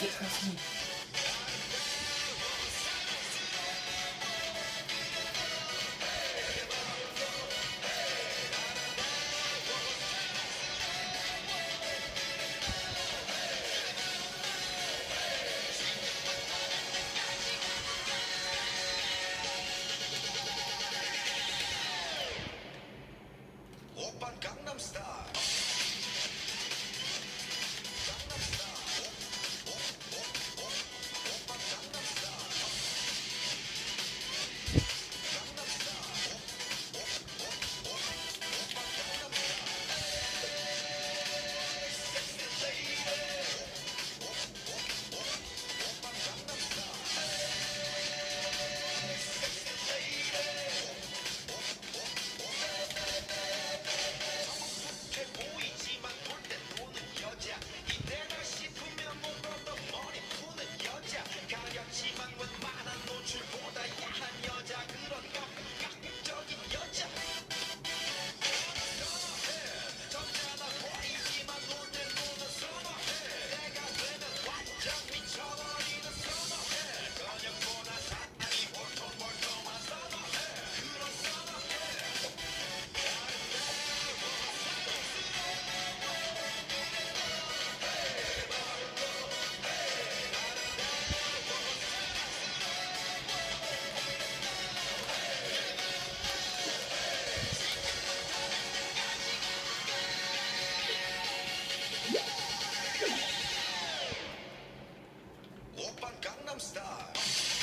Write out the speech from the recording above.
get this one. Open Gangnam Gangnam Style.